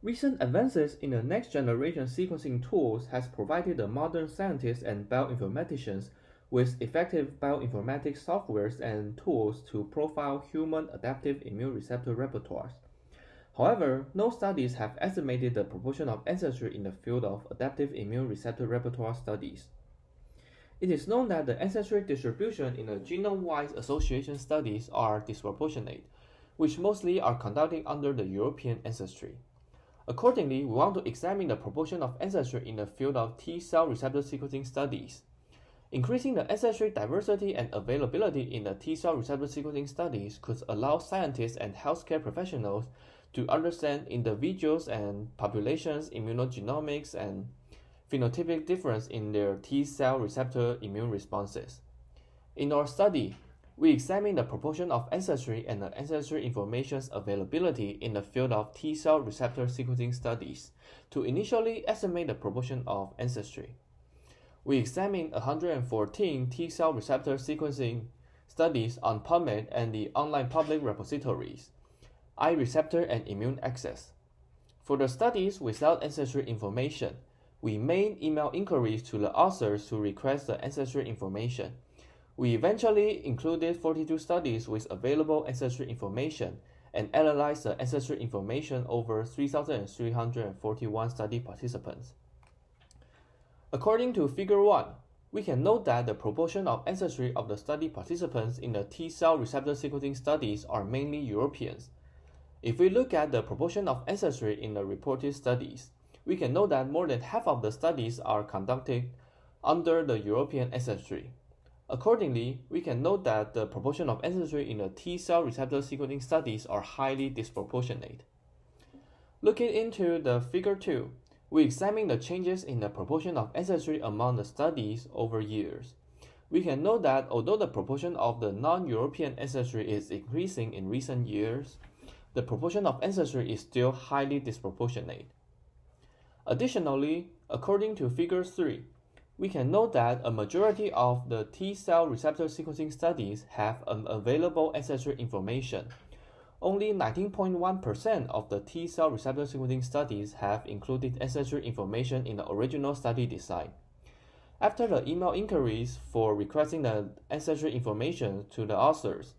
Recent advances in the next generation sequencing tools has provided the modern scientists and bioinformaticians with effective bioinformatics softwares and tools to profile human adaptive immune receptor repertoires. However, no studies have estimated the proportion of ancestry in the field of adaptive immune receptor repertoire studies. It is known that the ancestry distribution in the genome-wide association studies are disproportionate, which mostly are conducted under the European ancestry. Accordingly, we want to examine the proportion of ancestry in the field of T-cell receptor sequencing studies. Increasing the ancestry diversity and availability in the T-cell receptor sequencing studies could allow scientists and healthcare professionals to understand individuals and populations' immunogenomics and phenotypic difference in their T-cell receptor immune responses. In our study, we examined the proportion of ancestry and the ancestry information's availability in the field of T-cell receptor sequencing studies to initially estimate the proportion of ancestry we examined 114 T-cell receptor sequencing studies on PubMed and the online public repositories, iReceptor and Immune Access. For the studies without ancestry information, we made email inquiries to the authors to request the ancestry information. We eventually included 42 studies with available ancestry information and analyzed the ancestry information over 3,341 study participants. According to Figure 1, we can note that the proportion of ancestry of the study participants in the T-cell receptor sequencing studies are mainly Europeans. If we look at the proportion of ancestry in the reported studies, we can note that more than half of the studies are conducted under the European ancestry. Accordingly, we can note that the proportion of ancestry in the T-cell receptor sequencing studies are highly disproportionate. Looking into the figure 2, we examine the changes in the proportion of ancestry among the studies over years. We can note that although the proportion of the non-European ancestry is increasing in recent years, the proportion of ancestry is still highly disproportionate. Additionally, according to Figure 3, we can note that a majority of the T-cell receptor sequencing studies have unavailable ancestry information only 19.1% of the T cell receptor sequencing studies have included ancestry information in the original study design. After the email inquiries for requesting the ancestry information to the authors,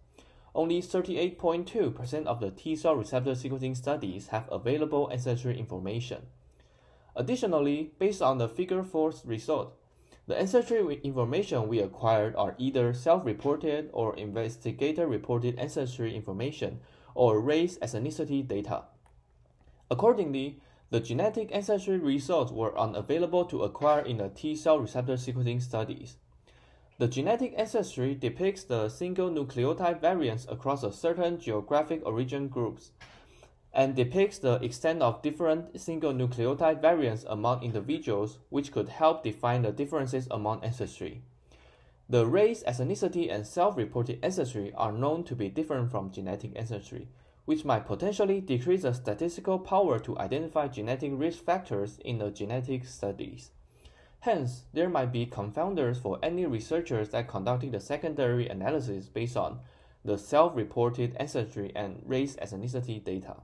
only 38.2% of the T cell receptor sequencing studies have available ancestry information. Additionally, based on the Figure 4 result, the ancestry information we acquired are either self reported or investigator reported ancestry information or race ethnicity data. Accordingly, the genetic ancestry results were unavailable to acquire in the T cell receptor sequencing studies. The genetic ancestry depicts the single nucleotide variants across a certain geographic origin groups and depicts the extent of different single nucleotide variants among individuals, which could help define the differences among ancestry. The race, ethnicity, and self-reported ancestry are known to be different from genetic ancestry, which might potentially decrease the statistical power to identify genetic risk factors in the genetic studies. Hence, there might be confounders for any researchers that conducting the secondary analysis based on the self-reported ancestry and race ethnicity data.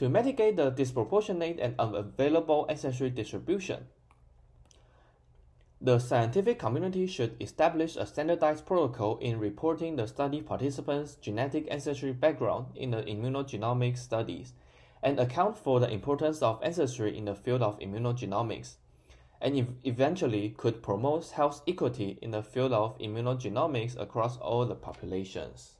To mitigate the disproportionate and unavailable ancestry distribution, the scientific community should establish a standardized protocol in reporting the study participants' genetic ancestry background in the immunogenomics studies and account for the importance of ancestry in the field of immunogenomics, and eventually could promote health equity in the field of immunogenomics across all the populations.